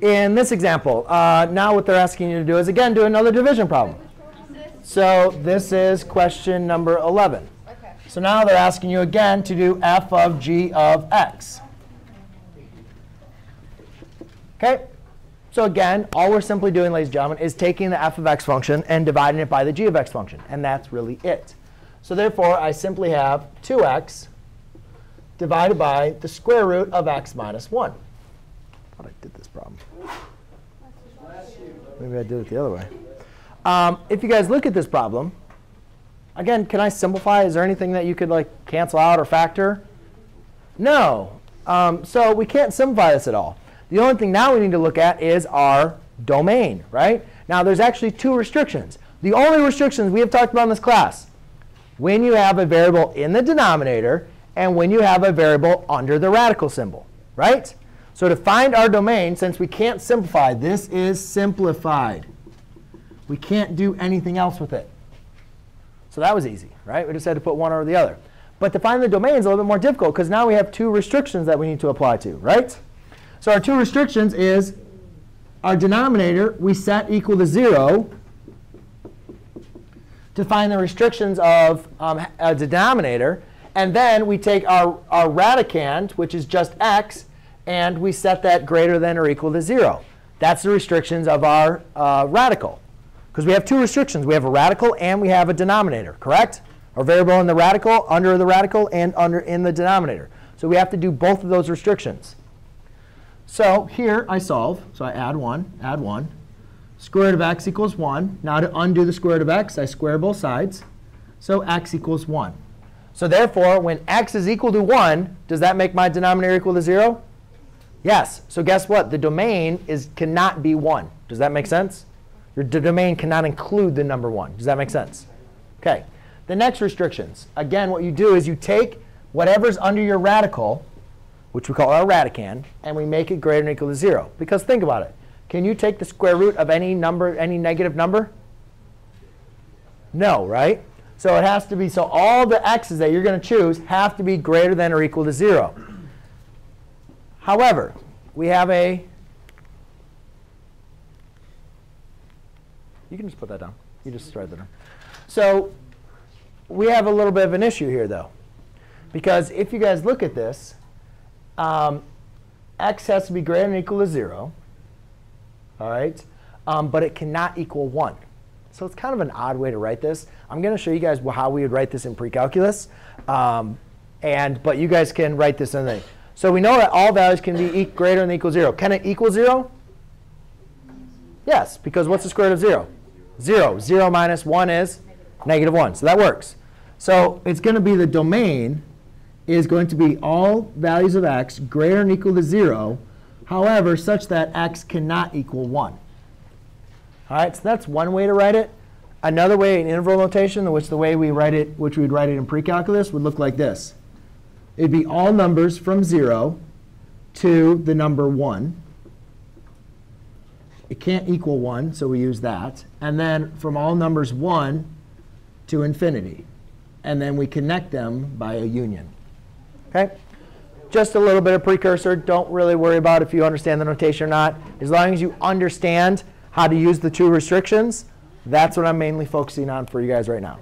In this example, uh, now what they're asking you to do is, again, do another division problem. So this is question number 11. Okay. So now they're asking you again to do f of g of x. OK? So again, all we're simply doing, ladies and gentlemen, is taking the f of x function and dividing it by the g of x function. And that's really it. So therefore, I simply have 2x divided by the square root of x minus 1. Thought I did this problem. Maybe I did it the other way. Um, if you guys look at this problem, again, can I simplify? Is there anything that you could like cancel out or factor? No. Um, so we can't simplify this at all. The only thing now we need to look at is our domain, right? Now there's actually two restrictions. The only restrictions we have talked about in this class, when you have a variable in the denominator and when you have a variable under the radical symbol, right? So to find our domain, since we can't simplify, this is simplified. We can't do anything else with it. So that was easy, right? We just had to put one over the other. But to find the domain is a little bit more difficult because now we have two restrictions that we need to apply to, right? So our two restrictions is our denominator we set equal to 0 to find the restrictions of um, a denominator. And then we take our, our radicand, which is just x, and we set that greater than or equal to 0. That's the restrictions of our uh, radical. Because we have two restrictions. We have a radical and we have a denominator, correct? Our variable in the radical, under the radical, and under in the denominator. So we have to do both of those restrictions. So here I solve. So I add 1, add 1. Square root of x equals 1. Now to undo the square root of x, I square both sides. So x equals 1. So therefore, when x is equal to 1, does that make my denominator equal to 0? Yes. So guess what? The domain is cannot be 1. Does that make sense? Your domain cannot include the number 1. Does that make sense? OK. The next restrictions. Again, what you do is you take whatever's under your radical, which we call our radicand, and we make it greater than or equal to 0. Because think about it. Can you take the square root of any number, any negative number? No, right? So it has to be, so all the x's that you're going to choose have to be greater than or equal to 0. However, we have a, you can just put that down. You just write that down. So we have a little bit of an issue here, though. Because if you guys look at this, um, x has to be greater than equal to 0. All right? Um, but it cannot equal 1. So it's kind of an odd way to write this. I'm going to show you guys how we would write this in pre-calculus. Um, and, but you guys can write this in the So we know that all values can be e greater than or equal 0. Can it equal 0? Yes, because what's the square root of 0? 0. 0 minus 1 is negative 1. So that works. So it's going to be the domain is going to be all values of x greater than or equal to 0 however, such that x cannot equal 1. All right, so that's one way to write it. Another way in interval notation, which the way we write it, which we'd write it in pre-calculus, would look like this. It'd be all numbers from 0 to the number 1. It can't equal 1, so we use that. And then from all numbers 1 to infinity. And then we connect them by a union. Okay? just a little bit of precursor. Don't really worry about if you understand the notation or not. As long as you understand how to use the two restrictions, that's what I'm mainly focusing on for you guys right now.